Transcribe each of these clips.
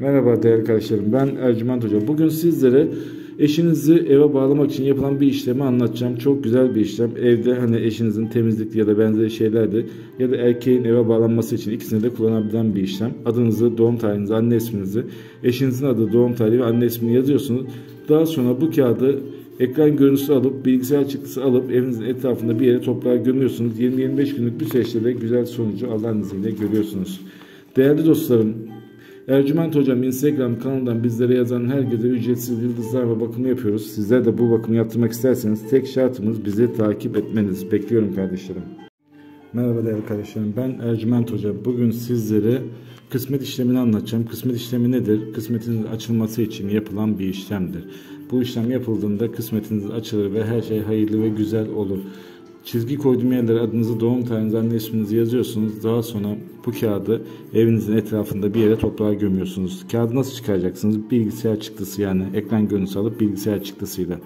Merhaba değerli kardeşlerim. Ben Ercüment Hoca. Bugün sizlere eşinizi eve bağlamak için yapılan bir işlemi anlatacağım. Çok güzel bir işlem. Evde hani eşinizin temizlik ya da benzeri şeylerdi ya da erkeğin eve bağlanması için ikisini de kullanabilen bir işlem. Adınızı, doğum tarihinizi, anne isminizi, eşinizin adı, doğum tarihi ve anne ismini yazıyorsunuz. Daha sonra bu kağıdı ekran görüntüsü alıp bilgisayar çıktısı alıp evinizin etrafında bir yere toprağa gömüyorsunuz. 20-25 günlük bir süreçte de güzel sonucu Allah'ın izniyle görüyorsunuz. Değerli dostlarım, Ercüment Hocam Instagram kanalından bizlere yazan herkese ücretsiz yıldızlar ve bakımı yapıyoruz. Sizler de bu bakımı yaptırmak isterseniz tek şartımız bizi takip etmeniz. Bekliyorum kardeşlerim. Merhaba değerli kardeşlerim. Ben Ercüment Hoca. Bugün sizlere kısmet işlemini anlatacağım. Kısmet işlemi nedir? Kısmetinizin açılması için yapılan bir işlemdir. Bu işlem yapıldığında kısmetiniz açılır ve her şey hayırlı ve güzel olur. Çizgi koyduğum yerlere adınızı, doğum tarihinizi, anne isminizi yazıyorsunuz. Daha sonra bu kağıdı evinizin etrafında bir yere toprağa gömüyorsunuz. Kağıdı nasıl çıkaracaksınız? Bilgisayar çıktısı yani ekran görüntüsü alıp bilgisayar çıktısıyla.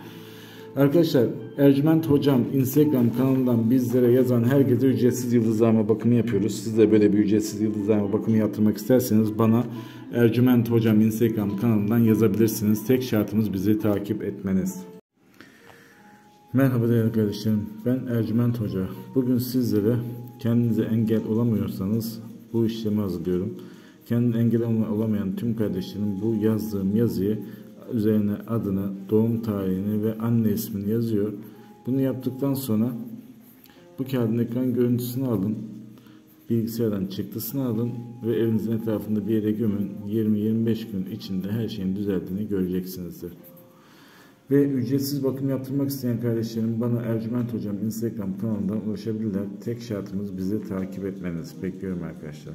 Arkadaşlar Ercüment Hocam Instagram kanalından bizlere yazan herkese ücretsiz yıldızlama bakımı yapıyoruz. Siz de böyle bir ücretsiz yıldızlama bakımı yaptırmak isterseniz bana Ercüment Hocam Instagram kanalından yazabilirsiniz. Tek şartımız bizi takip etmeniz. Merhaba değerli kardeşlerim. Ben Ercüment Hoca. Bugün sizlere kendinize engel olamıyorsanız bu işlemi hazırlıyorum. Kendine engel olamayan tüm kardeşlerim bu yazdığım yazıyı üzerine adını, doğum tarihini ve anne ismini yazıyor. Bunu yaptıktan sonra bu kağıdın ekran görüntüsünü alın. Bilgisayardan çıktısını alın ve evinizin etrafında bir yere gömün. 20-25 gün içinde her şeyin düzeldiğini göreceksinizdir. Ve ücretsiz bakım yaptırmak isteyen kardeşlerim bana Ercüment Hocam Instagram kanalından ulaşabilirler. Tek şartımız bizi takip etmeniz. Bekliyorum arkadaşlar.